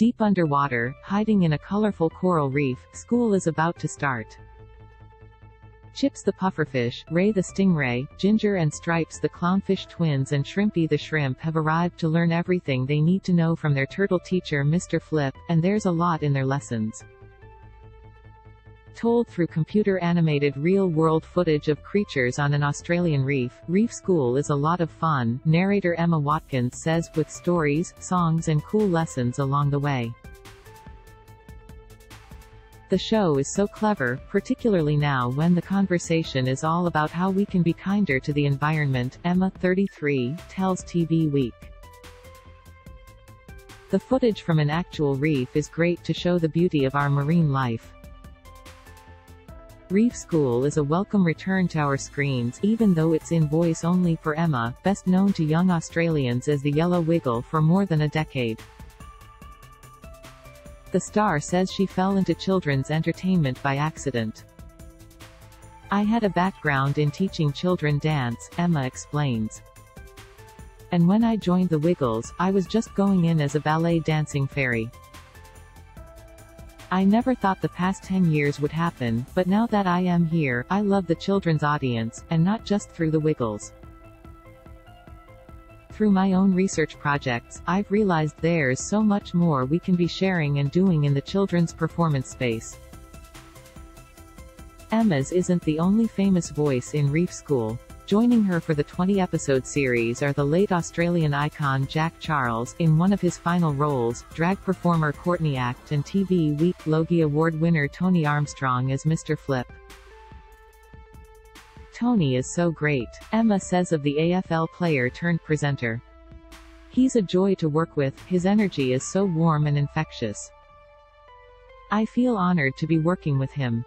Deep underwater, hiding in a colorful coral reef, school is about to start. Chips the pufferfish, Ray the stingray, Ginger and Stripes the clownfish twins and Shrimpie the shrimp have arrived to learn everything they need to know from their turtle teacher Mr. Flip, and there's a lot in their lessons. Told through computer-animated real-world footage of creatures on an Australian reef, Reef School is a lot of fun, narrator Emma Watkins says, with stories, songs and cool lessons along the way. The show is so clever, particularly now when the conversation is all about how we can be kinder to the environment, Emma, 33, tells TV Week. The footage from an actual reef is great to show the beauty of our marine life. Reef School is a welcome return to our screens, even though it's in voice only for Emma, best known to young Australians as the Yellow Wiggle for more than a decade. The star says she fell into children's entertainment by accident. I had a background in teaching children dance, Emma explains. And when I joined the Wiggles, I was just going in as a ballet dancing fairy. I never thought the past 10 years would happen, but now that I am here, I love the children's audience, and not just through the Wiggles. Through my own research projects, I've realized there's so much more we can be sharing and doing in the children's performance space. Emma's isn't the only famous voice in Reef School. Joining her for the 20-episode series are the late Australian icon Jack Charles, in one of his final roles, drag performer Courtney Act and TV Week Logie Award winner Tony Armstrong as Mr. Flip. Tony is so great, Emma says of the AFL player turned presenter. He's a joy to work with, his energy is so warm and infectious. I feel honored to be working with him.